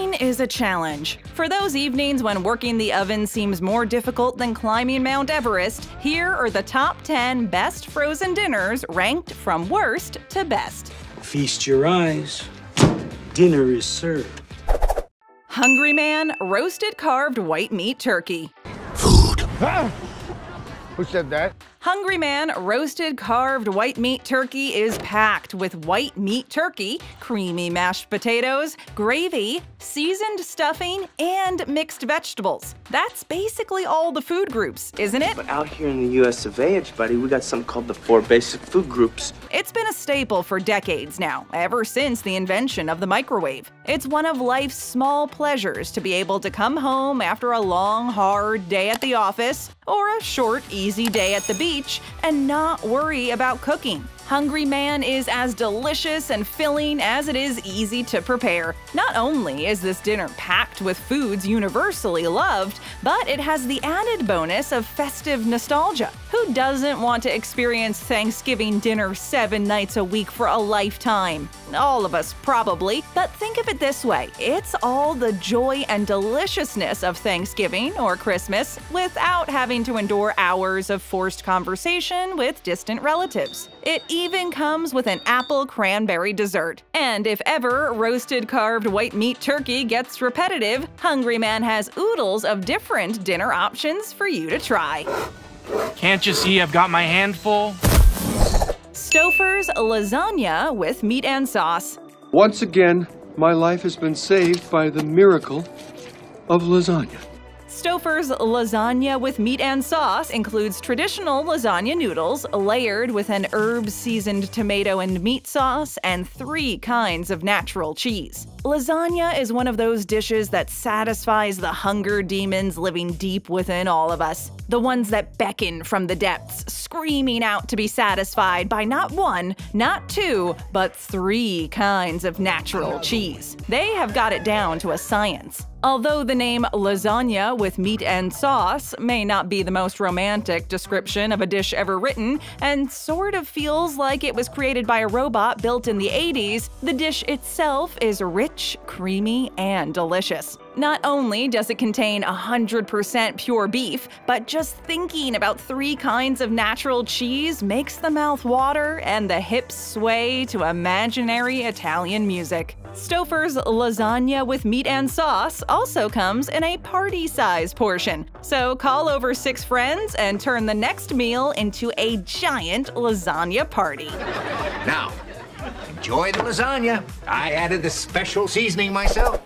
Cooking is a challenge. For those evenings when working the oven seems more difficult than climbing Mount Everest, here are the top 10 best frozen dinners ranked from worst to best. Feast your eyes. Dinner is served. Hungry Man Roasted Carved White Meat Turkey. Food. Who said that? Hungry Man roasted carved white meat turkey is packed with white meat turkey, creamy mashed potatoes, gravy, seasoned stuffing, and mixed vegetables. That's basically all the food groups, isn't it? But out here in the US of A, buddy, we got something called the four basic food groups. It's been a staple for decades now, ever since the invention of the microwave. It's one of life's small pleasures to be able to come home after a long, hard day at the office or a short, easy day at the beach beach and not worry about cooking. Hungry Man is as delicious and filling as it is easy to prepare. Not only is this dinner packed with foods universally loved, but it has the added bonus of festive nostalgia. Who doesn't want to experience Thanksgiving dinner seven nights a week for a lifetime? All of us, probably. But think of it this way it's all the joy and deliciousness of Thanksgiving or Christmas without having to endure hours of forced conversation with distant relatives. It even comes with an apple cranberry dessert. And if ever roasted carved white meat turkey gets repetitive, Hungry Man has oodles of different dinner options for you to try. Can't you see I've got my hand full? Stouffer's lasagna with meat and sauce. Once again, my life has been saved by the miracle of lasagna. Stouffer's lasagna with meat and sauce includes traditional lasagna noodles layered with an herb seasoned tomato and meat sauce and three kinds of natural cheese. Lasagna is one of those dishes that satisfies the hunger demons living deep within all of us. The ones that beckon from the depths, screaming out to be satisfied by not one, not two, but three kinds of natural cheese. They have got it down to a science. Although the name lasagna with meat and sauce may not be the most romantic description of a dish ever written, and sort of feels like it was created by a robot built in the 80s, the dish itself is rich, creamy, and delicious. Not only does it contain 100% pure beef, but just thinking about three kinds of natural cheese makes the mouth water and the hips sway to imaginary Italian music. Stouffer's lasagna with meat and sauce also comes in a party size portion. So call over six friends and turn the next meal into a giant lasagna party. Now, enjoy the lasagna. I added the special seasoning myself.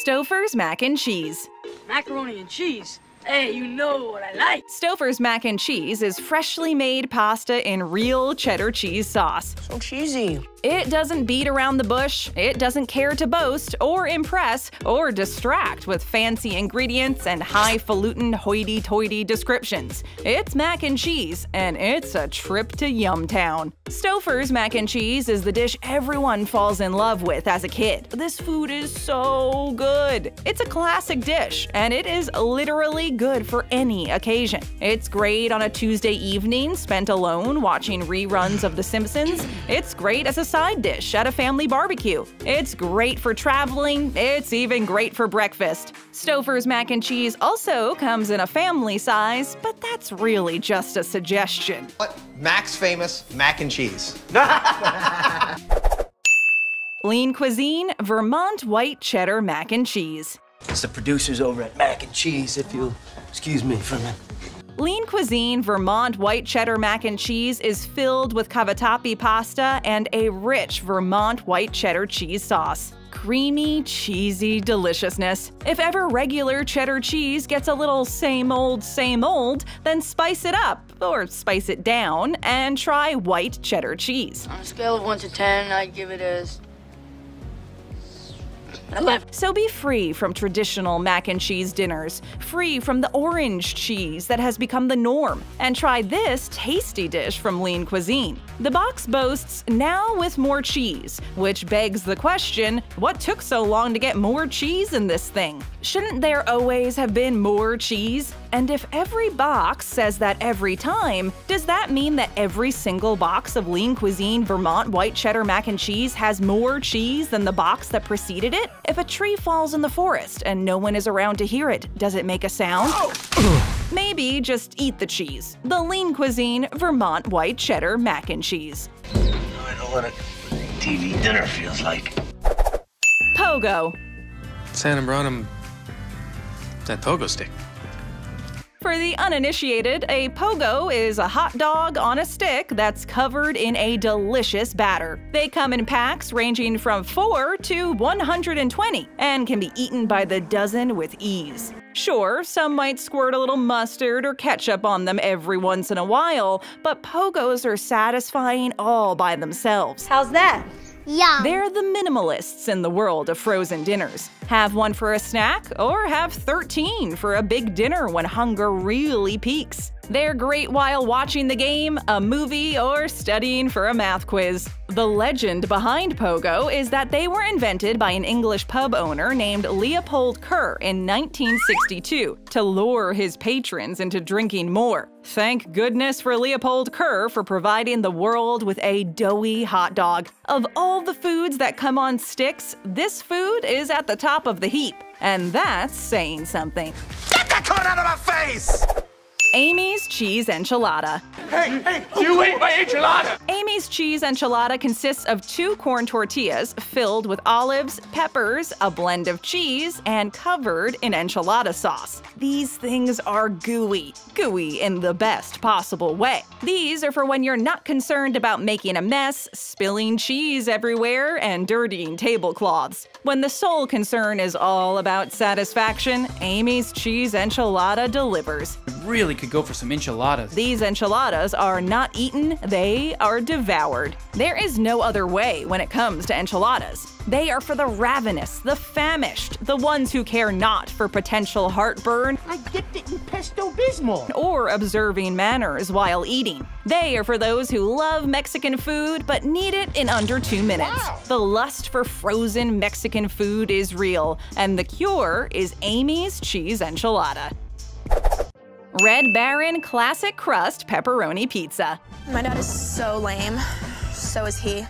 Stouffer's mac and cheese. Macaroni and cheese. Hey, you know what I like. Stouffer's mac and cheese is freshly made pasta in real cheddar cheese sauce. So cheesy. It doesn't beat around the bush, it doesn't care to boast or impress or distract with fancy ingredients and highfalutin hoity toity descriptions. It's mac and cheese, and it's a trip to Yumtown. Stouffer's mac and cheese is the dish everyone falls in love with as a kid. This food is so good. It's a classic dish, and it is literally good for any occasion. It's great on a Tuesday evening spent alone watching reruns of The Simpsons. It's great as a side dish at a family barbecue. It's great for traveling, it's even great for breakfast. Stouffer's mac and cheese also comes in a family size, but that's really just a suggestion. What? Mac's famous mac and cheese. Lean Cuisine Vermont White Cheddar Mac and Cheese. It's the producers over at Mac and Cheese, if you'll excuse me for a minute. Lean Cuisine Vermont White Cheddar Mac and Cheese is filled with cavatappi pasta and a rich Vermont white cheddar cheese sauce. Creamy, cheesy deliciousness. If ever regular cheddar cheese gets a little same old, same old, then spice it up, or spice it down, and try white cheddar cheese. On a scale of 1 to 10, I'd give it a 11. So be free from traditional mac and cheese dinners, free from the orange cheese that has become the norm, and try this tasty dish from Lean Cuisine. The box boasts now with more cheese, which begs the question what took so long to get more cheese in this thing? Shouldn't there always have been more cheese? And if every box says that every time, does that mean that every single box of Lean Cuisine Vermont white cheddar mac and cheese has more cheese than the box that preceded it? If a tree falls in the forest and no one is around to hear it, does it make a sound? Maybe just eat the cheese. The Lean Cuisine Vermont white cheddar mac and cheese. I know what a TV dinner feels like. Pogo. Santa brought him that pogo stick. For the uninitiated, a pogo is a hot dog on a stick that's covered in a delicious batter. They come in packs ranging from 4 to 120 and can be eaten by the dozen with ease. Sure, some might squirt a little mustard or ketchup on them every once in a while, but pogos are satisfying all by themselves. How's that? Yum. They're the minimalists in the world of frozen dinners. Have one for a snack, or have 13 for a big dinner when hunger really peaks. They're great while watching the game, a movie, or studying for a math quiz. The legend behind Pogo is that they were invented by an English pub owner named Leopold Kerr in 1962 to lure his patrons into drinking more. Thank goodness for Leopold Kerr for providing the world with a doughy hot dog. Of all the foods that come on sticks, this food is at the top of the heap. And that's saying something. Get that cone out of my face! Amy's Cheese Enchilada. Hey, hey, you ate my enchilada! Amy's Cheese Enchilada consists of two corn tortillas filled with olives, peppers, a blend of cheese, and covered in enchilada sauce. These things are gooey, gooey in the best possible way. These are for when you're not concerned about making a mess, spilling cheese everywhere, and dirtying tablecloths. When the sole concern is all about satisfaction, Amy's Cheese Enchilada delivers. Really could go for some enchiladas. These enchiladas are not eaten, they are devoured. There is no other way when it comes to enchiladas. They are for the ravenous, the famished, the ones who care not for potential heartburn. I dipped it in Pepto-Bismol. Or observing manners while eating. They are for those who love Mexican food but need it in under two minutes. Wow. The lust for frozen Mexican food is real, and the cure is Amy's Cheese Enchilada. Red Baron Classic Crust Pepperoni Pizza. My dad is so lame. So is he.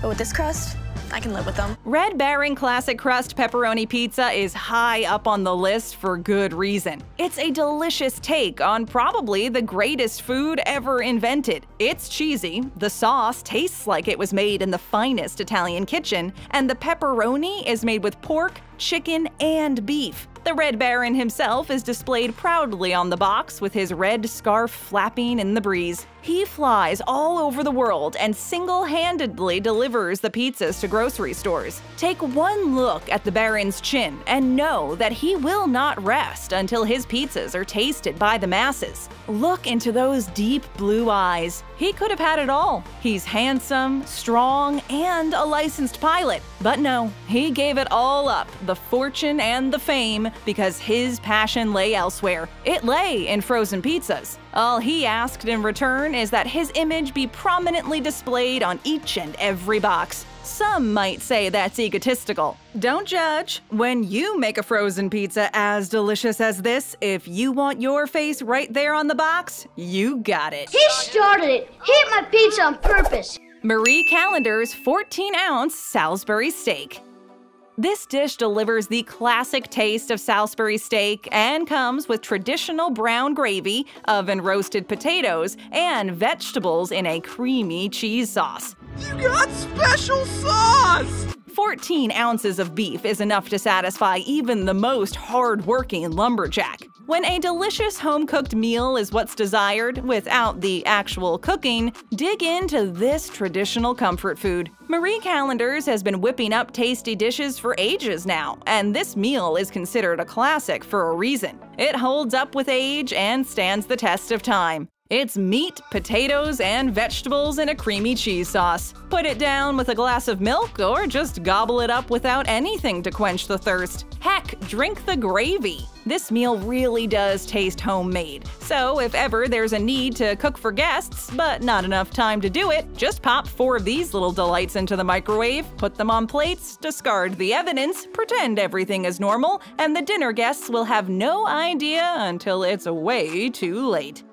But with this crust, I can live with them. Red Baron Classic Crust Pepperoni Pizza is high up on the list for good reason. It's a delicious take on probably the greatest food ever invented. It's cheesy, the sauce tastes like it was made in the finest Italian kitchen, and the pepperoni is made with pork, chicken, and beef. The Red Baron himself is displayed proudly on the box with his red scarf flapping in the breeze. He flies all over the world and single handedly delivers the pizzas to grocery stores. Take one look at the Baron's chin and know that he will not rest until his pizzas are tasted by the masses. Look into those deep blue eyes. He could have had it all. He's handsome, strong, and a licensed pilot. But no, he gave it all up the fortune and the fame because his passion lay elsewhere. It lay in frozen pizzas. All he asked in return is that his image be prominently displayed on each and every box. Some might say that's egotistical. Don't judge. When you make a frozen pizza as delicious as this, if you want your face right there on the box, you got it. He started it. He ate my pizza on purpose. Marie Callender's 14 ounce Salisbury steak. This dish delivers the classic taste of Salisbury steak and comes with traditional brown gravy, oven roasted potatoes, and vegetables in a creamy cheese sauce. You got special sauce! 14 ounces of beef is enough to satisfy even the most hard-working lumberjack. When a delicious home-cooked meal is what's desired without the actual cooking, dig into this traditional comfort food. Marie Callender's has been whipping up tasty dishes for ages now, and this meal is considered a classic for a reason. It holds up with age and stands the test of time. It's meat, potatoes, and vegetables in a creamy cheese sauce. Put it down with a glass of milk or just gobble it up without anything to quench the thirst. Heck, drink the gravy. This meal really does taste homemade. So, if ever there's a need to cook for guests, but not enough time to do it, just pop four of these little delights into the microwave, put them on plates, discard the evidence, pretend everything is normal, and the dinner guests will have no idea until it's way too late.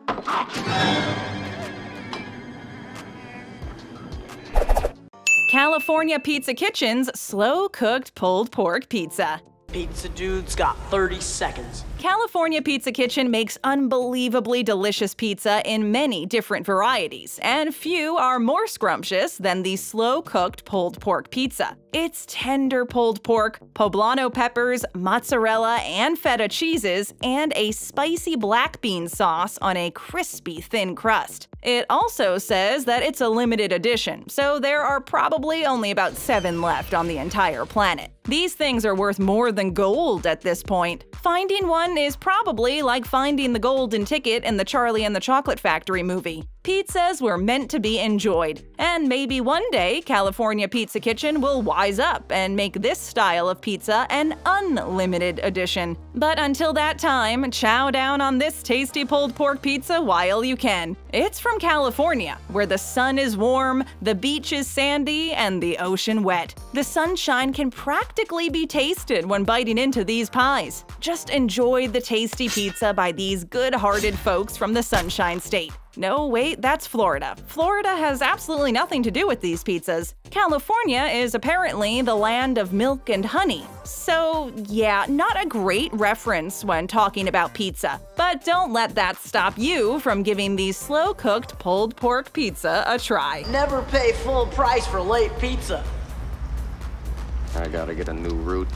California Pizza Kitchen's slow cooked pulled pork pizza. Pizza dude's got 30 seconds. California Pizza Kitchen makes unbelievably delicious pizza in many different varieties, and few are more scrumptious than the slow cooked pulled pork pizza. It's tender pulled pork, poblano peppers, mozzarella, and feta cheeses, and a spicy black bean sauce on a crispy thin crust. It also says that it's a limited edition, so there are probably only about seven left on the entire planet. These things are worth more than gold at this point. Finding one is probably like finding the golden ticket in the Charlie and the Chocolate Factory movie. Pizzas were meant to be enjoyed, and maybe one day California Pizza Kitchen will wise up and make this style of pizza an unlimited edition. But until that time, chow down on this tasty pulled pork pizza while you can. It's from California, where the sun is warm, the beach is sandy, and the ocean wet. The sunshine can practically be tasted when biting into these pies. Just enjoy the tasty pizza by these good-hearted folks from the Sunshine State. No, wait, that's Florida. Florida has absolutely nothing to do with these pizzas. California is apparently the land of milk and honey. So, yeah, not a great reference when talking about pizza. But don't let that stop you from giving the slow cooked pulled pork pizza a try. Never pay full price for late pizza. I gotta get a new route.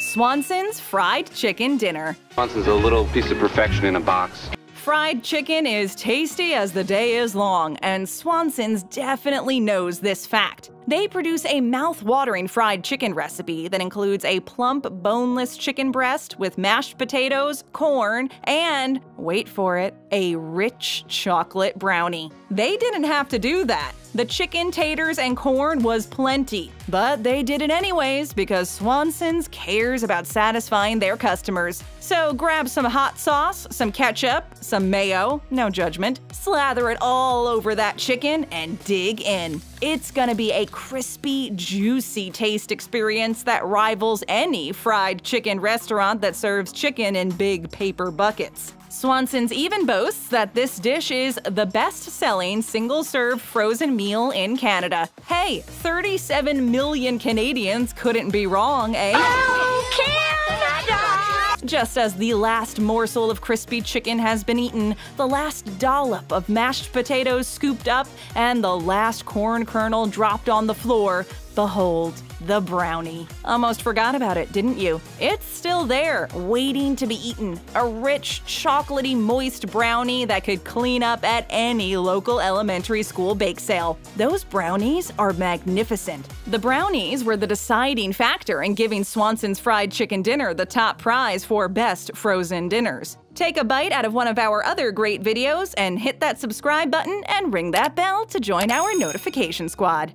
Swanson's Fried Chicken Dinner. Swanson's a little piece of perfection in a box. Fried chicken is tasty as the day is long, and Swanson's definitely knows this fact. They produce a mouth-watering fried chicken recipe that includes a plump, boneless chicken breast with mashed potatoes, corn, and, wait for it, a rich chocolate brownie. They didn't have to do that. The chicken, taters, and corn was plenty, but they did it anyways because Swanson's cares about satisfying their customers. So grab some hot sauce, some ketchup, some mayo, no judgment, slather it all over that chicken, and dig in. It's gonna be a crispy, juicy taste experience that rivals any fried chicken restaurant that serves chicken in big paper buckets. Swanson's even boasts that this dish is the best selling single serve frozen meal in Canada. Hey, 37 million Canadians couldn't be wrong, eh? Oh, Canada! Just as the last morsel of crispy chicken has been eaten, the last dollop of mashed potatoes scooped up, and the last corn kernel dropped on the floor, behold, the brownie. Almost forgot about it, didn't you? It's still there, waiting to be eaten. A rich, chocolatey, moist brownie that could clean up at any local elementary school bake sale. Those brownies are magnificent. The brownies were the deciding factor in giving Swanson's Fried Chicken Dinner the top prize for Best Frozen Dinners. Take a bite out of one of our other great videos and hit that subscribe button and ring that bell to join our notification squad.